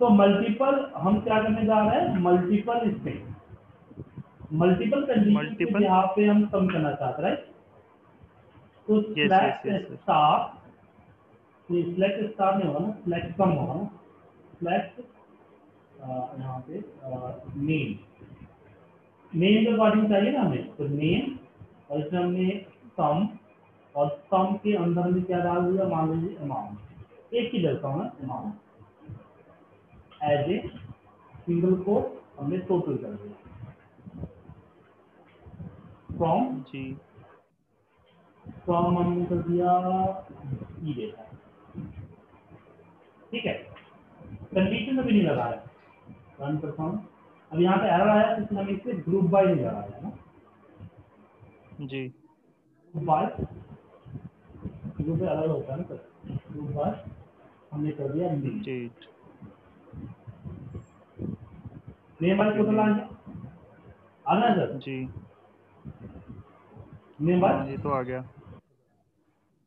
तो मल्टीपल हम क्या करने जा रहे हैं? Multiple string multiple condition? यहाँ पे हम कम करना चाहते हैं तो स्लैश. स्टार स्टार नहीं होगा ना? सिलेक्ट कम होगा ना? सिलेक्ट यहाँ पे नेम नेम के अकॉर्डिंग चाहिए ना हमें? तो नेम और इसमें हमने सम और सम के अंदर में क्या डाल दिया? मान लीजिए अमाउंट एक ही डलता हूँ ना amount as a single quote हमने टोटल कर दिया। From ji. फ्रॉम हमने कर दिया ई डेटा ठीक है? कंडीशन में भी नहीं लगाया। रन परफॉर्म अब यहाँ पे एरर आया तो इसमें हम इसे ग्रुप बाय नहीं लगा है ना? जी। ग्रुप बाय ग्रुप अलग होता है ना सर ग्रुप बाय हमने कर दिया जी नेम बाय टोटल आ गया आ गया सर? जी. नेम ये तो आ गया.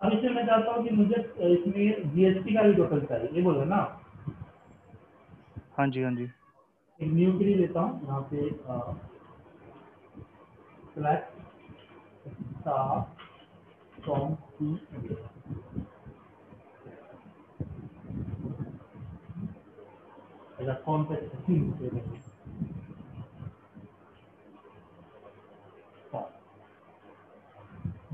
अब इसमें मैं चाहता हूँ कि मुझे इसमें जीएसटी का भी टोटल चाहिए ये बोल रहे ना? हाँ जी हाँ जी. एक न्यू के लिए लेता हूँ. यहाँ पे सेलेक्ट स्टार फ्रॉम टी अच्छा कौन सा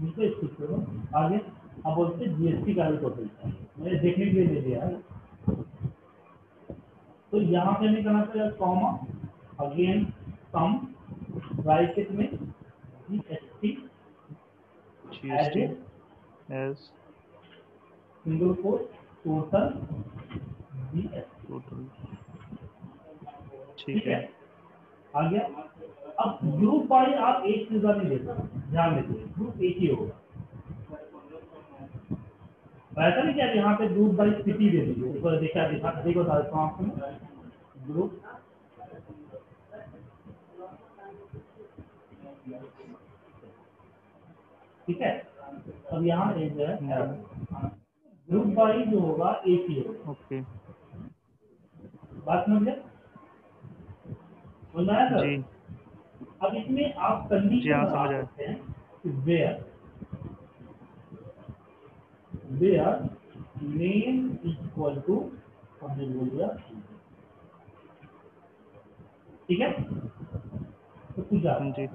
दूसरे स्किप करो आगे अब बोलते जीएसटी का भी टोटल मैंने देखने के लिए दे दिया है। तो यहाँ पे नहीं करना चाहिए कॉमा अगेन सम ब्रैकेट में GST G S S single quote total GST total ठीक है। आ गया। अब ग्रुप वाइज आप एक चीज़ नहीं दे सकते ध्यान ग्रुप एक ही होगा। ऐसा नहीं क्या यहाँ पे ग्रुप सिटी दे दीजिए। ऊपर देखा दिखा देखो डालता हूँ आपको ग्रुप ठीक है? अब यहाँ एक जो है। ग्रुप बाई जो होगा एक ही होगा। ओके। बात समझ? सर जी। अब इसमें आप कंडीशन हाँ, लगा सकते हैं where where name equal to हमने बोल दिया ठीक है? तो पूजा हाँ जी।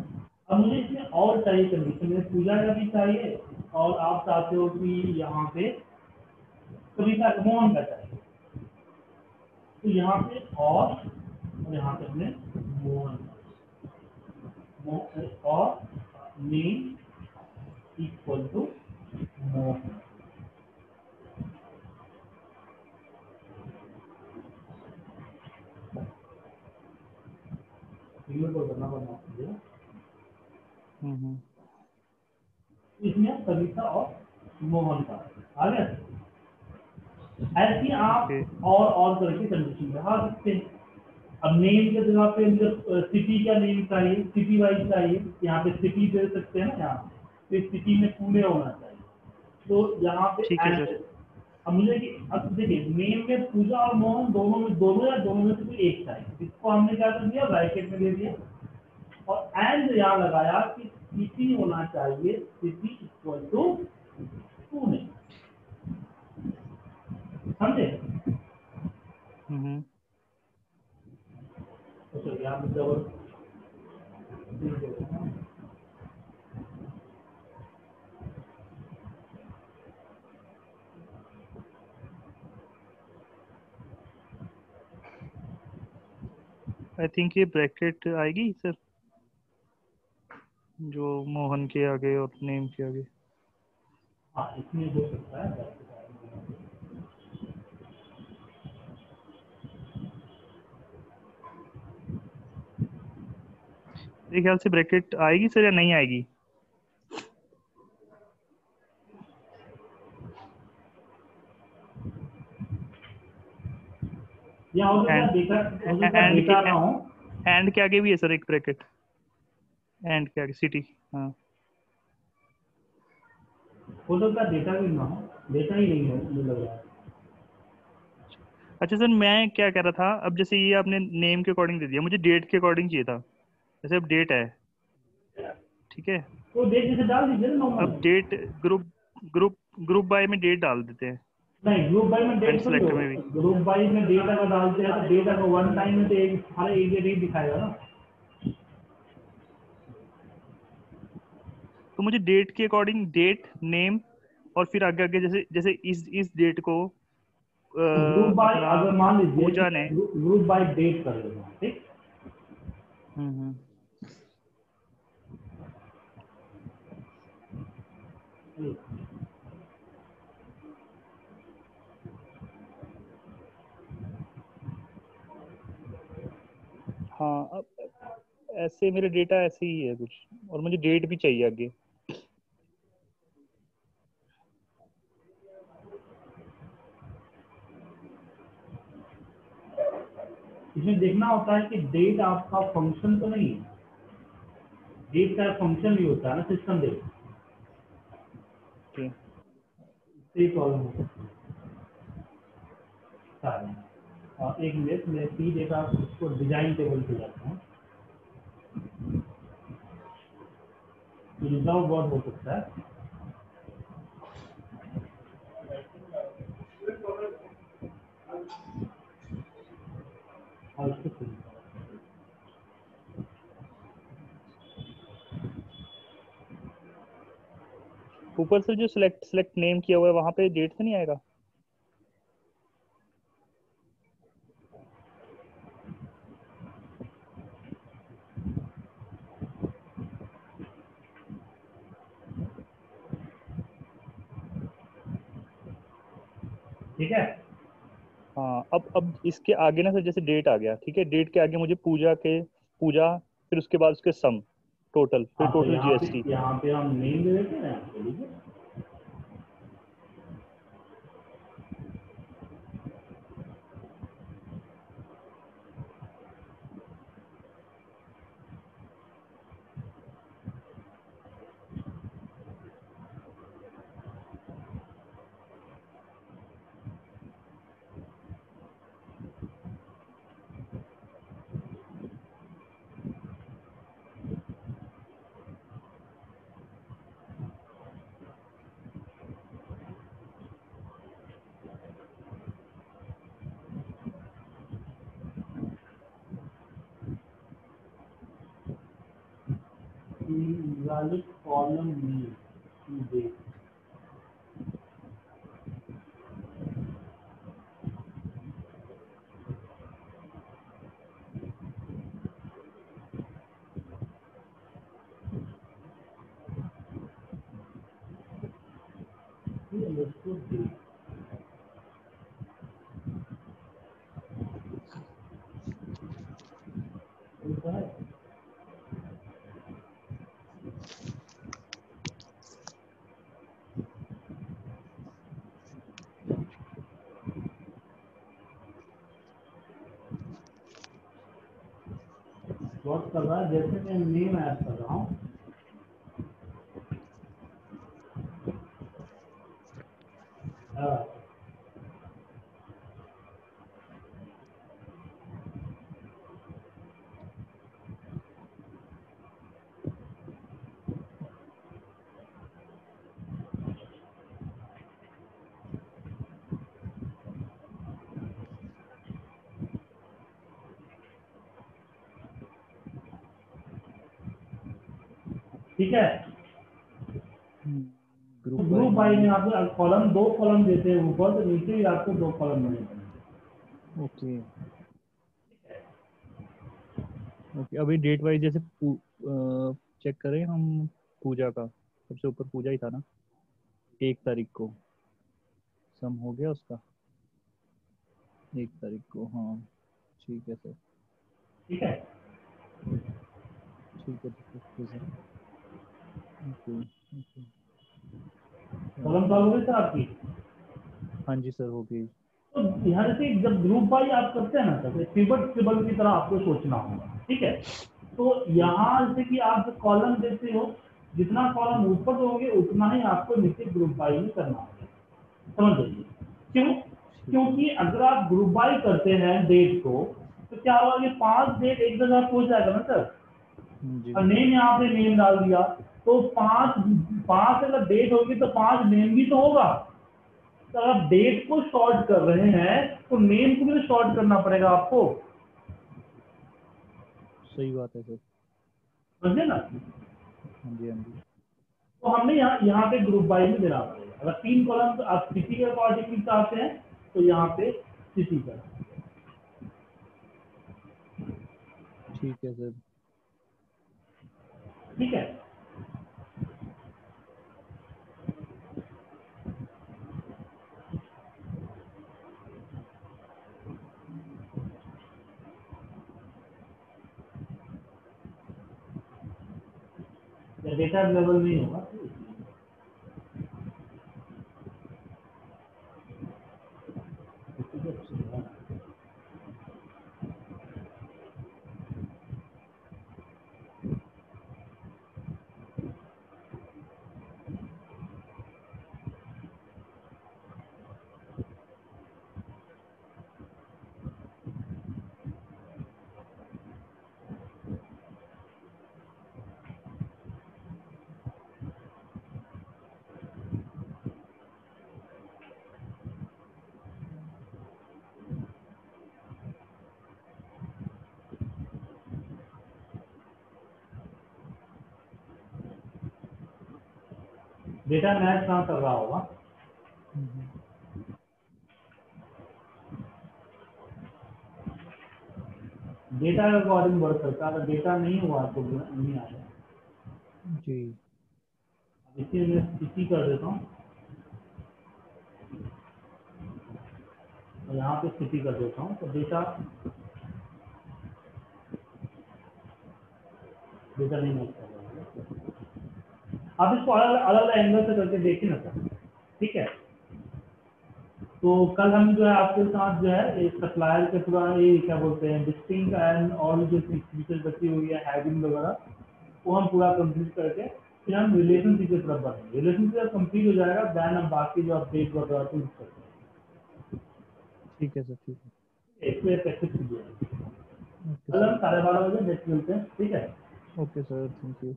अब मुझे इसमें और चाहिए कंडीशन में। पूजा का भी चाहिए और आप चाहते हो कि यहाँ पे कविता मोहन का चाहिए। तो यहाँ पे और और यहाँ पे हमने मोहन और नेम इक्वल टू मोहन करना पड़ना इसमें कविता और मोहन का। आ गया ऐसी आप और और तरह की कंडीशन बढ़ा सकते हैं अब नेम के जगह पे मुझे सिटी का नेम चाहिए? सिटी वाइज चाहिए। यहाँ पे सिटी दे सकते हैं ना यहाँ तो सिटी में पुणे होना चाहिए। तो यहाँ पे अब मुझे कि- अब देखिए नेम में पूजा और मोहन दोनों में दोनों या दोनों में से कोई एक चाहिए। इसको हमने क्या कर दिया? ब्रैकेट में दे दिया। और एंड यहाँ लगाया कि सिटी होना चाहिए सिटी इक्वल टू पुणे। समझे? पे डबल आई थिंक ये ब्रैकेट आएगी सर जो मोहन के आगे और नेम के आगे। हाँ इसमें हो सकता है। मेरे ख्याल से ब्रैकेट आएगी सर या नहीं आएगी? एंड के आगे भी है सर एक ब्रैकेट। एंड के आगे सिटी हाँ। हो सकता डेटा भी ना हो। डेटा ही नहीं हो मुझे लग रहा है। अच्छा सर मैं क्या कह रहा था? अब जैसे ये आपने नेम के अकॉर्डिंग दे दिया मुझे डेट के अकॉर्डिंग चाहिए था। जैसे अब डेट है। ठीक है? तो डेट जैसे डाल दीजिए ना अब date group group group by में डेट डाल देते हैं। नहीं ग्रुप बाई में डेट में भी। ग्रुप बाई में डेट अगर डालते हैं तो डेट अगर वन टाइम में तो एक हर एरिया डेट दिखाएगा ना। तो मुझे डेट के अकॉर्डिंग डेट नेम और फिर आगे आगे जैसे जैसे इस इस डेट को ग्रुप पूजा ने। बाई डेट कर लेना ठीक? हम्म, हाँ अब ऐसे मेरा डेटा ऐसे ही है कुछ, और मुझे डेट भी चाहिए आगे। इसमें देखना होता है कि डेट आपका फ़ंक्शन तो नहीं है। डेट का फ़ंक्शन भी होता है ना सिस्टम डेट ओके सारे। और एक मिनट, मैं पी देखा उसको डिज़ाइन टेबल पे जाता हूँ। रिज़र्व वर्ड हो सकता है और उसको फिल करो। ऊपर से जो सिलेक्ट सिलेक्ट नेम किया हुआ है वहाँ पे डेट तो नहीं आएगा? ठीक है? हाँ अब अब इसके आगे ना सर जैसे डेट आ गया ठीक है? डेट के आगे मुझे पूजा के पूजा फिर उसके बाद उसके सम टोटल फिर हाँ, तो टोटल जीएसटी यहाँ पे हम नेम दे देते हैं? है invalid column name in. He understood date. ऐसा है वर्क कर रहा है जैसे मैं नेम ऐड कर रहा हूँ। ठीक है? ग्रुप ग्रुप बाई में आपको कॉलम दो कॉलम देते हैं ऊपर तो नीचे ही आपको दो कॉलम मिलेंगे। ओके। ओके अभी डेट वाइज जैसे चेक करें हम पूजा का। सबसे ऊपर पूजा ही था ना एक तारीख को। सम हो गया उसका। एक तारीख को हाँ। ठीक है सर। ठीक है? ठीक है ठीक है सर ओके सॉल्व हो गई सर आपकी? हाँ जी सर हो। गई तो यहाँ जैसे जब ग्रुप बाई आप करते हैं ना सर पिवट टेबल की तरह आपको सोचना होगा ठीक है? तो यहाँ जैसे कि आप जो कॉलम देते हो जितना कॉलम ऊपर होंगे उतना ही आपको नीचे ग्रुप बाई में करना होगा। समझ लीजिए क्यों? क्योंकि अगर आप ग्रुप बाय करते हैं डेट को तो क्या होगा कि पाँच डेट एक जगह पहुँच जाएगा ना सर? और नेम यहाँ पे नेम डाल दिया। तो पाँच पाँच अगर डेट होगी तो पाँच नेम भी तो होगा। तो अगर आप डेट को शॉर्ट कर रहे हैं तो नेम को भी तो शॉर्ट करना पड़ेगा आपको। सही बात है सर। समझे ना? हाँ जी हाँ जी। तो हमने यहाँ यहाँ पे ग्रुप बाई में देना पड़ेगा अगर तीन कॉलम तो आप सिटी के अकॉर्डिंग चाहते हैं तो यहाँ पे सिटी का ठीक है सर। ठीक है? डेटा अवेलेबल नहीं होगा तो इसलिए। डेटा मैच कहाँ कर रहा होगा? डेटा के अकॉर्डिंग वर्क करता है अगर डेटा नहीं हुआ तो नहीं आएगा जी। इसी में इसी कर देता हूँ। और यहाँ पे स्थिति कर देता हूँ। तो डेटा डेटा नहीं है आप इसको अलग अलग अलग एंगल से करके देखिए ना सर ठीक है? तो कल हम जो है आपके साथ जो है एक सप्लायर के पूरा ये क्या बोलते हैं डिस्टिंग एंड और जो फीचर बची हुई है हैविंग वगैरह वो हम पूरा कंप्लीट करके फिर हम रिलेशनशिप की तरफ़ बढ़ेंगे रिलेशनशिप जब कंप्लीट हो जाएगा देन हम बाकी जो अपडेट वगैरह को यूज़ करते हैं। ठीक है सर ठीक है। एक पे कीजिए। कल हम साढ़े बारह बजे नेक्स्ट मिलते हैं ठीक है? ओके सर थैंक यू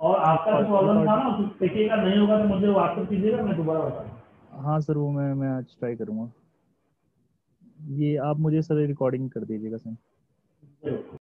और आपका जो प्रॉब्लम था ना देखिएगा नहीं होगा तो मुझे व्हाट्सएप कीजिएगा मैं दोबारा बताऊँगा हाँ। सर वो मैं मैं आज ट्राई करूँगा। ये आप मुझे सर रिकॉर्डिंग कर दीजिएगा सर।